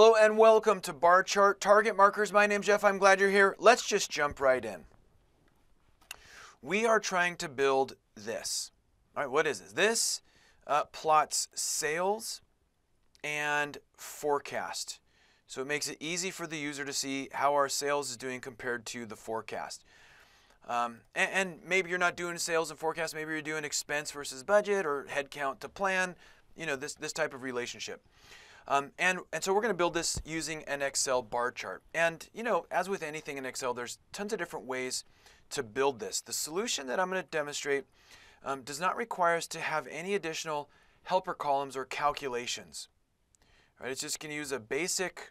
Hello and welcome to Bar Chart Target Markers. My name's Jeff. I'm glad you're here. Let's just jump right in. We are trying to build this. All right, what is this? This uh, plots sales and forecast. So it makes it easy for the user to see how our sales is doing compared to the forecast. Um, and, and, maybe you're not doing sales and forecast, maybe you're doing expense versus budget or headcount to plan, you know, this, this type of relationship. Um, and, and so we're going to build this using an Excel bar chart. And, you know, as with anything in Excel, there's tons of different ways to build this. The solution that I'm going to demonstrate um, does not require us to have any additional helper columns or calculations. Right? It's just going to use a basic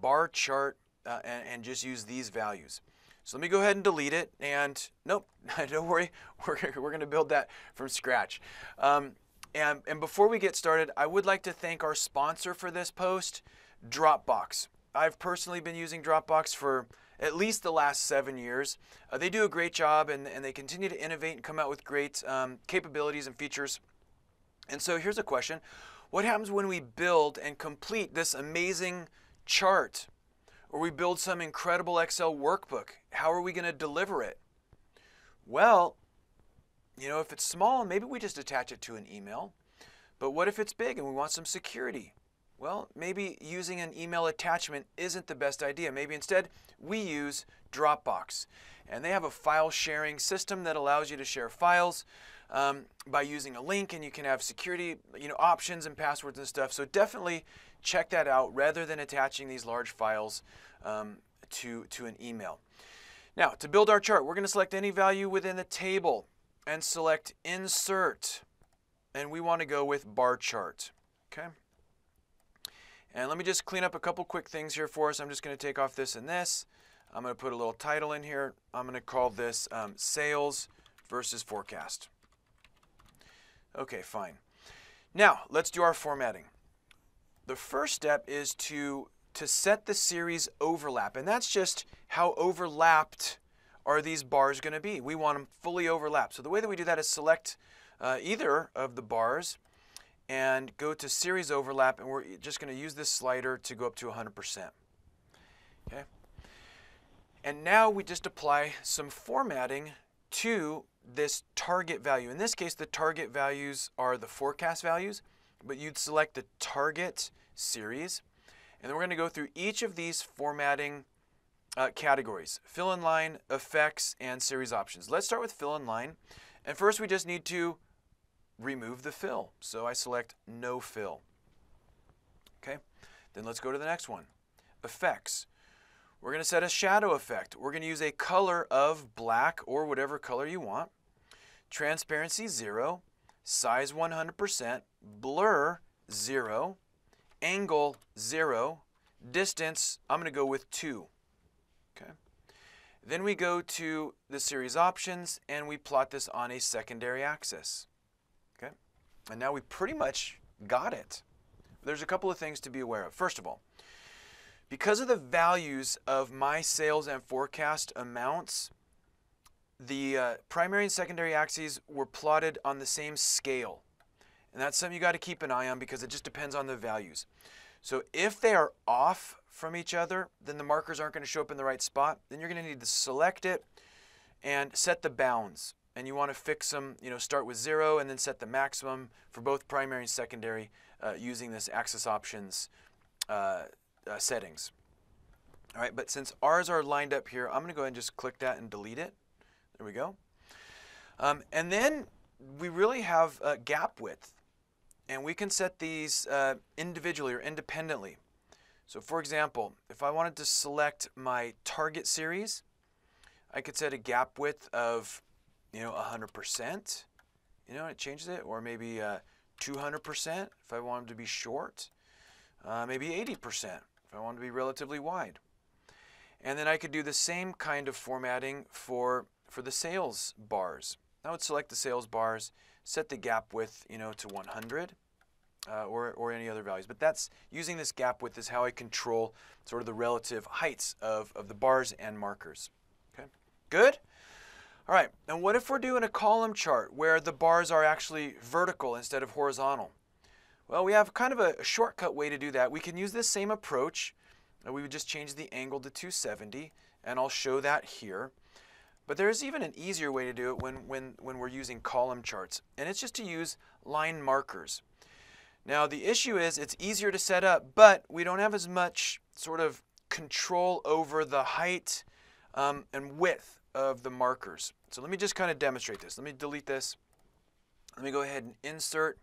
bar chart uh, and, and just use these values. So let me go ahead and delete it. And nope, don't worry, we're, we're going to build that from scratch. Um, and, and before we get started, I would like to thank our sponsor for this post, Dropbox. I've personally been using Dropbox for at least the last seven years. Uh, they do a great job and, and they continue to innovate and come out with great um, capabilities and features. And so here's a question What happens when we build and complete this amazing chart? Or we build some incredible Excel workbook? How are we going to deliver it? Well, you know, if it's small, maybe we just attach it to an email. But what if it's big and we want some security? Well, maybe using an email attachment isn't the best idea. Maybe instead we use Dropbox. And they have a file sharing system that allows you to share files um, by using a link and you can have security you know, options and passwords and stuff. So definitely check that out rather than attaching these large files um, to, to an email. Now, to build our chart, we're going to select any value within the table and select Insert. And we want to go with Bar Chart. Okay. And let me just clean up a couple quick things here for us. I'm just going to take off this and this. I'm going to put a little title in here. I'm going to call this um, Sales versus Forecast. Okay, fine. Now, let's do our formatting. The first step is to, to set the series overlap, and that's just how overlapped are these bars going to be. We want them fully overlapped. So the way that we do that is select uh, either of the bars and go to series overlap and we're just going to use this slider to go up to 100%. Okay. And now we just apply some formatting to this target value. In this case, the target values are the forecast values, but you'd select the target series. And then we're going to go through each of these formatting uh, categories, fill in line, effects, and series options. Let's start with fill in line. And first we just need to remove the fill. So I select no fill. Okay, then let's go to the next one. Effects. We're going to set a shadow effect. We're going to use a color of black or whatever color you want. Transparency 0, size 100%, blur 0, angle 0, distance I'm going to go with 2. Okay. Then we go to the series options and we plot this on a secondary axis. Okay. And now we pretty much got it. There's a couple of things to be aware of. First of all, because of the values of my sales and forecast amounts, the uh, primary and secondary axes were plotted on the same scale. And that's something you got to keep an eye on because it just depends on the values. So if they are off from each other, then the markers aren't going to show up in the right spot. Then you're going to need to select it and set the bounds. And you want to fix them, you know, start with zero and then set the maximum for both primary and secondary uh, using this axis options uh, uh, settings. All right, but since ours are lined up here, I'm going to go ahead and just click that and delete it. There we go. Um, and then we really have a gap width. And we can set these uh, individually or independently. So for example, if I wanted to select my target series, I could set a gap width of, you know, 100%. You know, it changes it. Or maybe uh, 200% if I wanted to be short. Uh, maybe 80% if I wanted to be relatively wide. And then I could do the same kind of formatting for, for the sales bars. I would select the sales bars, set the gap width, you know, to 100 uh, or, or any other values. But that's using this gap width is how I control sort of the relative heights of, of the bars and markers. Okay, good? All right, now what if we're doing a column chart where the bars are actually vertical instead of horizontal? Well, we have kind of a, a shortcut way to do that. We can use this same approach. Uh, we would just change the angle to 270, and I'll show that here. But there's even an easier way to do it when, when, when we're using column charts, and it's just to use line markers. Now, the issue is it's easier to set up, but we don't have as much sort of control over the height um, and width of the markers. So let me just kind of demonstrate this. Let me delete this. Let me go ahead and insert,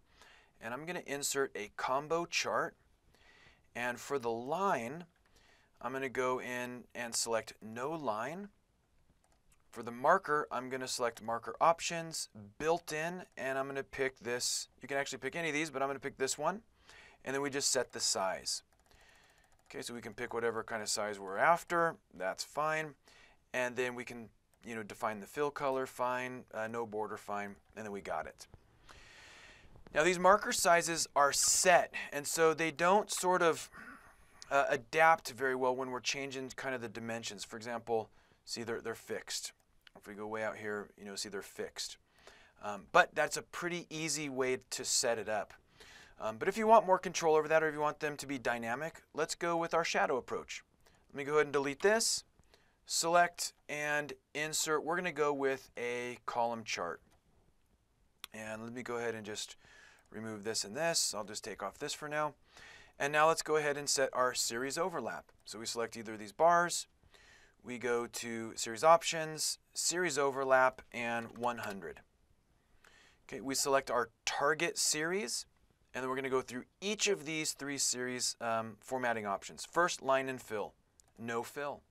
and I'm going to insert a combo chart. And for the line, I'm going to go in and select no line. For the marker, I'm going to select marker options, built in, and I'm going to pick this. You can actually pick any of these, but I'm going to pick this one. And then we just set the size. Okay, so we can pick whatever kind of size we're after. That's fine. And then we can, you know, define the fill color, fine, uh, no border, fine, and then we got it. Now these marker sizes are set, and so they don't sort of uh, adapt very well when we're changing kind of the dimensions. For example, see they're, they're fixed. If we go way out here, you know, see they're fixed. Um, but that's a pretty easy way to set it up. Um, but if you want more control over that or if you want them to be dynamic, let's go with our shadow approach. Let me go ahead and delete this, select and insert. We're going to go with a column chart. And let me go ahead and just remove this and this. I'll just take off this for now. And now let's go ahead and set our series overlap. So we select either of these bars, we go to series options, series overlap, and 100. Okay, we select our target series, and then we're going to go through each of these three series um, formatting options. First, line and fill, no fill.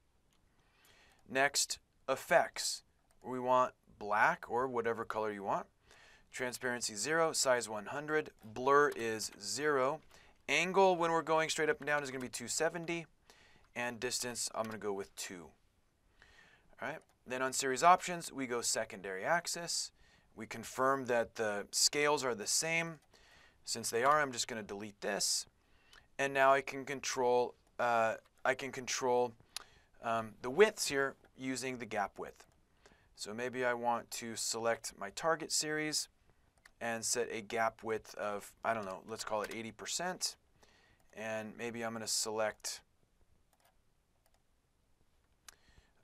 Next, effects, we want black or whatever color you want. Transparency 0, size 100, blur is 0. Angle, when we're going straight up and down, is going to be 270. And distance, I'm going to go with 2. All right. Then on series options, we go secondary axis. We confirm that the scales are the same. Since they are, I'm just going to delete this. And now I can control, uh, I can control um, the widths here using the gap width. So maybe I want to select my target series and set a gap width of, I don't know, let's call it 80%. And maybe I'm going to select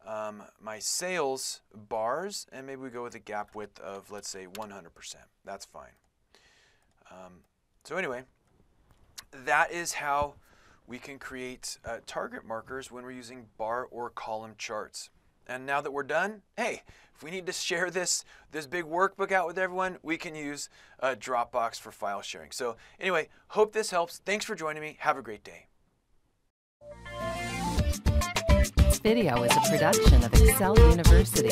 um, my sales bars, and maybe we go with a gap width of, let's say, 100%. That's fine. Um, so anyway, that is how we can create uh, target markers when we're using bar or column charts. And now that we're done, hey, if we need to share this, this big workbook out with everyone, we can use uh, Dropbox for file sharing. So anyway, hope this helps. Thanks for joining me. Have a great day. This video is a production of Excel University.